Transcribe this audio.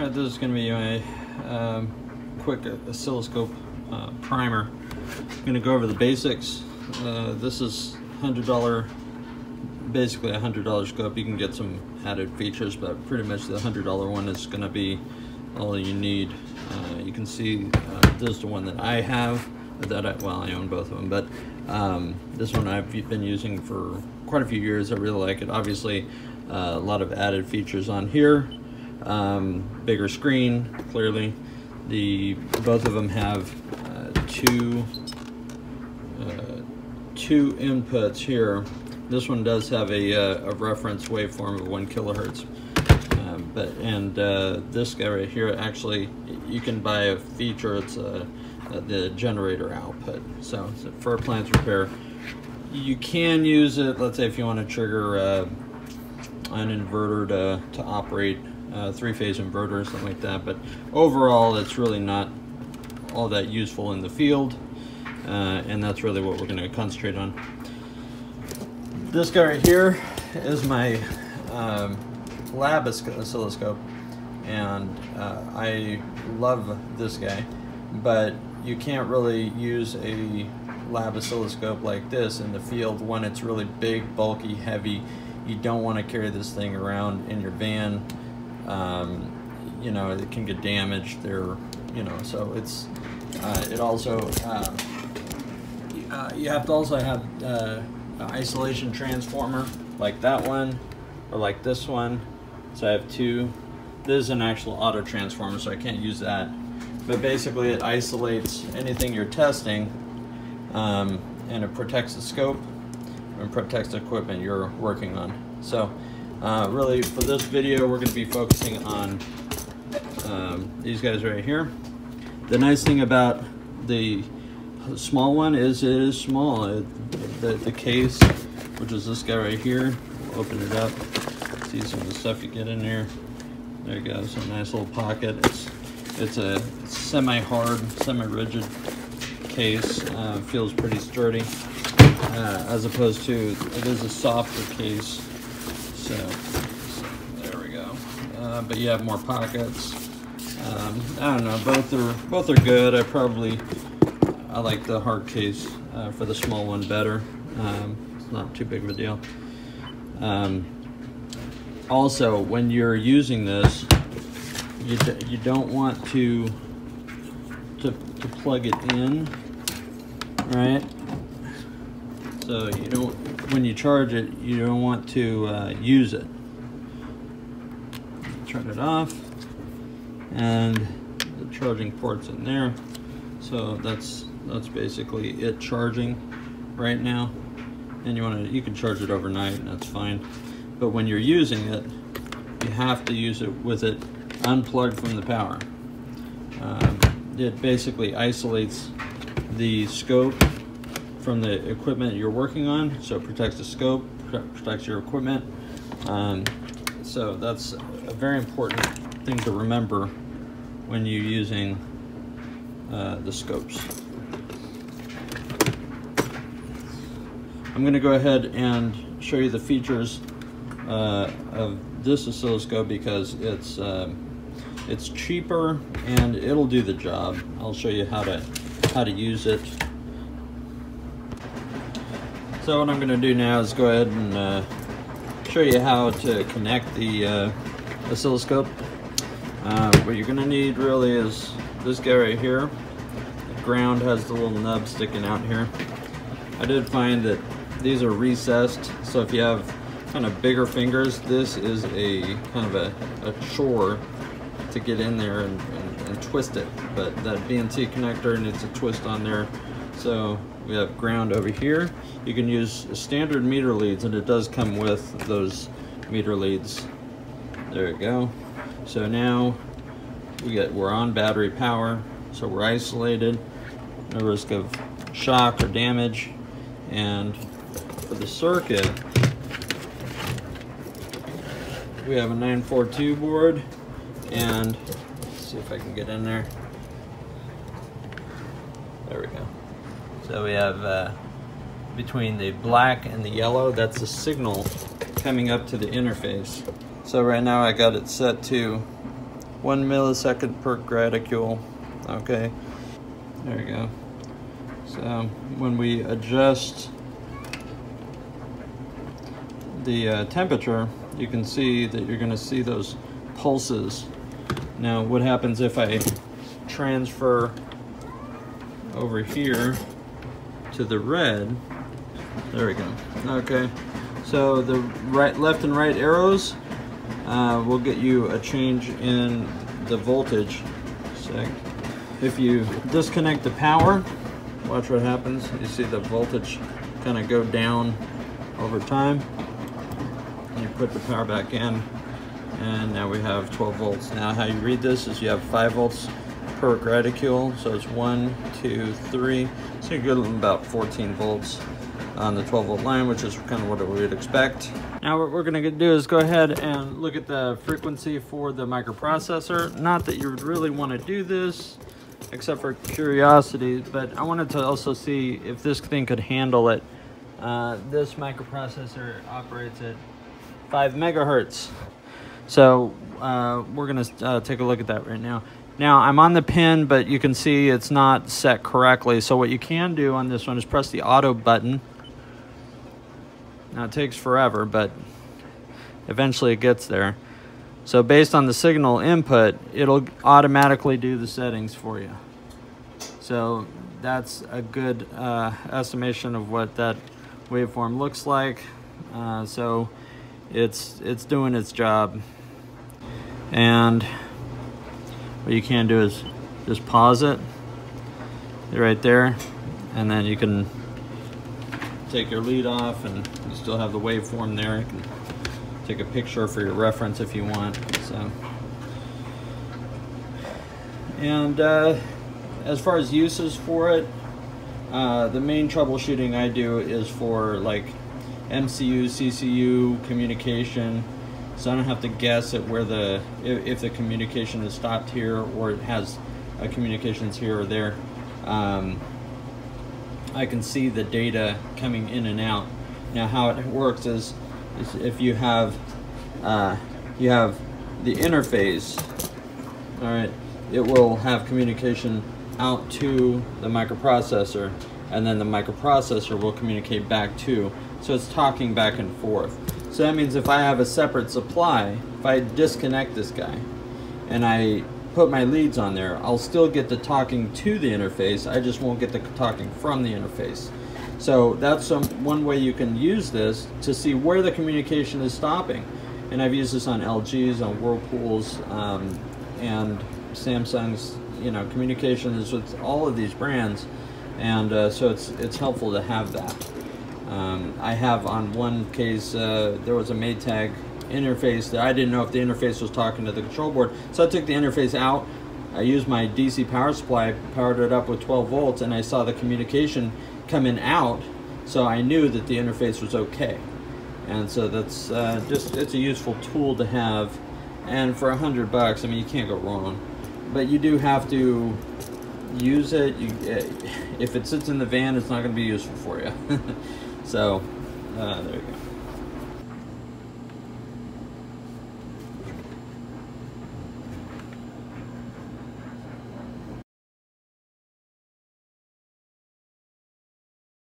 Alright, this is going to be my um, quick oscilloscope uh, primer. I'm going to go over the basics. Uh, this is $100, basically a $100 scope. You can get some added features, but pretty much the $100 one is going to be all you need. Uh, you can see uh, this is the one that I have. That I, well, I own both of them, but um, this one I've been using for quite a few years. I really like it. Obviously, uh, a lot of added features on here um, bigger screen clearly. The both of them have uh, two uh, two inputs here. This one does have a, uh, a reference waveform of one kilohertz. Um, but and uh, this guy right here actually you can buy a feature it's uh, the generator output. So, for appliance repair. You can use it let's say if you want to trigger uh, an inverter to, to operate uh, three-phase inverter or something like that. But overall, it's really not all that useful in the field, uh, and that's really what we're going to concentrate on. This guy right here is my um, lab oscilloscope, and uh, I love this guy, but you can't really use a lab oscilloscope like this in the field when it's really big, bulky, heavy. You don't want to carry this thing around in your van um, you know, it can get damaged. There, you know, so it's uh, it also uh, uh, you have to also have uh, an isolation transformer like that one or like this one. So I have two. This is an actual auto transformer, so I can't use that. But basically, it isolates anything you're testing, um, and it protects the scope and protects the equipment you're working on. So. Uh, really, for this video, we're going to be focusing on um, these guys right here. The nice thing about the small one is it is small. It, the, the case, which is this guy right here, we'll open it up, see some of the stuff you get in there. There you go, some nice little pocket. It's, it's a semi-hard, semi-rigid case. Uh, feels pretty sturdy, uh, as opposed to, it is a softer case so there we go. Uh, but you have more pockets. Um, I don't know. Both are both are good. I probably I like the hard case uh, for the small one better. Um, it's not too big of a deal. Um, also, when you're using this, you you don't want to to to plug it in, right? So you don't, when you charge it, you don't want to uh, use it. Turn it off, and the charging port's in there. So that's that's basically it charging right now. And you want to, you can charge it overnight, and that's fine. But when you're using it, you have to use it with it unplugged from the power. Um, it basically isolates the scope from the equipment you're working on. So it protects the scope, protects your equipment. Um, so that's a very important thing to remember when you're using uh, the scopes. I'm going to go ahead and show you the features uh, of this oscilloscope because it's uh, it's cheaper and it'll do the job. I'll show you how to how to use it so what I'm going to do now is go ahead and uh, show you how to connect the uh, oscilloscope. Uh, what you're going to need really is this guy right here. The ground has the little nub sticking out here. I did find that these are recessed, so if you have kind of bigger fingers, this is a kind of a, a chore to get in there and, and, and twist it. But that BNC connector needs a twist on there. So we have ground over here. You can use standard meter leads and it does come with those meter leads. There you go. So now we get we're on battery power, so we're isolated, no risk of shock or damage. And for the circuit, we have a 942 board and see if I can get in there. There we go. So we have uh, between the black and the yellow, that's the signal coming up to the interface. So right now I got it set to one millisecond per graticule. Okay, there we go. So when we adjust the uh, temperature, you can see that you're going to see those pulses. Now, what happens if I transfer over here to the red? There we go. Okay, so the right, left and right arrows uh, will get you a change in the voltage. If you disconnect the power, watch what happens. You see the voltage kind of go down over time. You put the power back in, and now we have 12 volts. Now how you read this is you have 5 volts per graticule, so it's one, two, three. So you get about 14 volts on the 12 volt line, which is kind of what we would expect. Now what we're gonna do is go ahead and look at the frequency for the microprocessor. Not that you would really wanna do this, except for curiosity, but I wanted to also see if this thing could handle it. Uh, this microprocessor operates at five megahertz. So uh, we're gonna uh, take a look at that right now. Now I'm on the pin, but you can see it's not set correctly. So what you can do on this one is press the auto button now it takes forever, but eventually it gets there. So based on the signal input, it'll automatically do the settings for you. So that's a good uh, estimation of what that waveform looks like. Uh, so it's it's doing its job. And what you can do is just pause it right there, and then you can take your lead off and you still have the waveform there. You can take a picture for your reference if you want. So, And uh, as far as uses for it, uh, the main troubleshooting I do is for like MCU, CCU, communication. So I don't have to guess at where the, if, if the communication is stopped here or it has communications here or there. Um, I can see the data coming in and out. Now how it works is, is if you have uh, you have the interface, all right, it will have communication out to the microprocessor and then the microprocessor will communicate back to. So it's talking back and forth. So that means if I have a separate supply, if I disconnect this guy and I put my leads on there, I'll still get the talking to the interface. I just won't get the talking from the interface. So that's some, one way you can use this to see where the communication is stopping. And I've used this on LGs, on Whirlpools, um, and Samsung's. You know, communication is with all of these brands, and uh, so it's it's helpful to have that. Um, I have on one case uh, there was a Maytag interface that I didn't know if the interface was talking to the control board. So I took the interface out. I used my DC power supply, powered it up with 12 volts, and I saw the communication coming out. So I knew that the interface was okay. And so that's uh, just, it's a useful tool to have. And for a hundred bucks, I mean, you can't go wrong. But you do have to use it. You, eh, if it sits in the van, it's not going to be useful for you. so, uh, there you go.